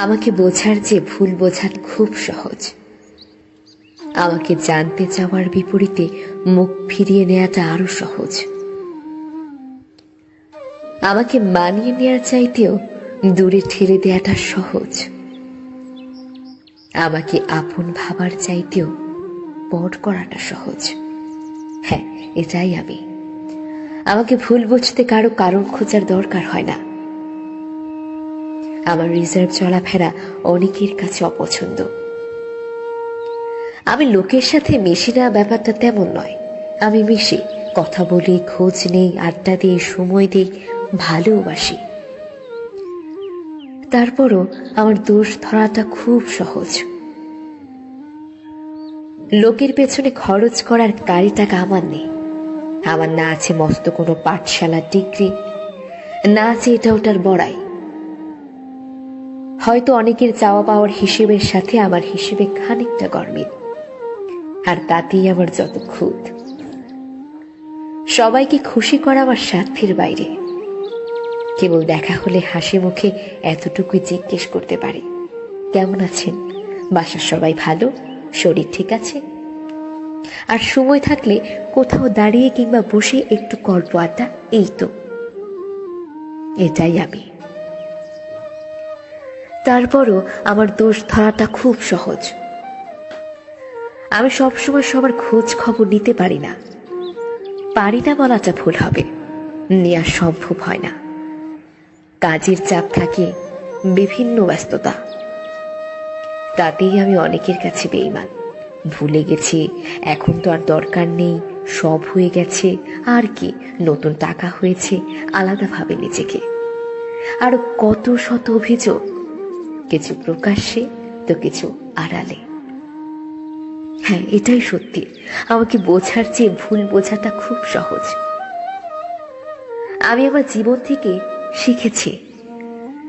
আমাকে বোঝার যে ভুল বোঝান খুব সহজ। আমাকে জানতে চাওয়ার বিপরীতে মুখ ফিরিয়ে নেওয়াটা আরও সহজ। আমাকে মানিয়ে নেওয়ার চাইতেও দূরে ঠেলে দেওয়াটা সহজ। আমাকে আপন ভাবার চাইতেও পট করাটা সহজ। হ্যাঁ এটাই আমি। আমাকে ভুল বুঝতে কারও কারণ খোঁজার দরকার হয় না। আমার রিজার্ভ চলাফেরা অনেকের কাছে অপছন্দ। আমি লোকের সাথে মিশি না, ব্যাপারটা তেমন নয়। আমি মিশি, কথা বলি, খোঁজ নেই, আড্ডা দিই, সময় দিই, ভালোবাসি। তারপরও আমার দোষ ধরাটা খুব সহজ। লোকের পেছনে খরচ করার কারি টাকা আমার নেই। আমার না আছে মস্ত কোনো পাঠশালা ডিগ্রি না আছে এটা ওটার বড়াই। হয়তো অনেকের চাওয়া পাওয়ার হিসেবের সাথে আমার হিসেবে খানিকটা গরমিল। আর তাতেই আমার যত খুদ সবাইকে খুশি করা আমার স্বার্থের বাইরে। কেবল দেখা হলে হাসি মুখে এতটুকুই জিজ্ঞেস করতে পারি, কেমন আছেন? বাসার সবাই ভালো? শরীর ঠিক আছে? আর সময় থাকলে কোথাও দাঁড়িয়ে কিংবা বসে একটু গল্প আড্ডা, এই তো। এটাই আমি। তারপরও আমার দোষ ধরাটা খুব সহজ। আমি সবসময় সবার খোঁজ খবর নিতে পারি না। পারি না বলাটা ভুল হবে। নেওয়া সম্ভব হয় না। কাজের চাপ থাকে, বিভিন্ন ব্যস্ততা। তাতেই আমি অনেকের কাছে বেইমান ভুলে গেছি, এখন তো আর দরকার নেই, সব হয়ে গেছে, আর কি, নতুন টাকা হয়েছে, আলাদাভাবে নিজেকে। আর কত শত অভিযোগ কিছু প্রকাশ্যে, তো কিছু আড়ালে। হ্যাঁ এটাই সত্যি। আমাকে বোঝার চেয়ে ভুল বোঝাটা খুব সহজ। আমি আমার জীবন থেকে শিখেছি,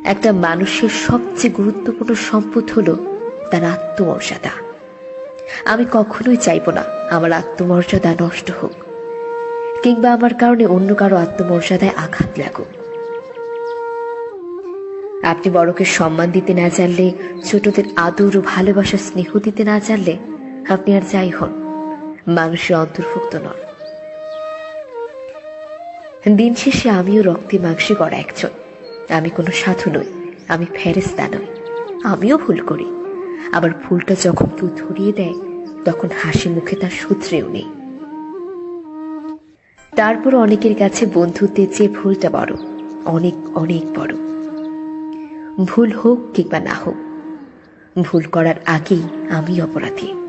একটা মানুষের সবচেয়ে গুরুত্বপূর্ণ সম্পদ হলো তার আত্মমর্যাদা। আমি কখনোই চাইব না আমার আত্মমর্যাদা নষ্ট হোক, কিংবা আমার কারণে অন্য কারও আত্মমর্যাদায় আঘাত লাগুক। আপনি বড়কে সম্মান দিতে না জানলে, ছোটদের আদর ও ভালোবাসা স্নেহ দিতে না জানলে, আপনি আর যাই হন। মানুষের অন্তর্ভুক্ত নন। দিন শেষে আমিও রক্তে মাংসে গড়া একজন। আমি কোনো সাধু নই, আমি ফেরেস্তা নই। আমিও ভুল করি। আবার ভুলটা যখন কেউ ধরিয়ে দেয়, তখন হাসি মুখে তার সূত্রেও নেই। তারপর অনেকের কাছে বন্ধুত্বের চেয়ে ভুলটা বড়, অনেক অনেক বড়। ভুল হোক কিংবা না হোক ভুল করার আগেই আমি অপরাধী।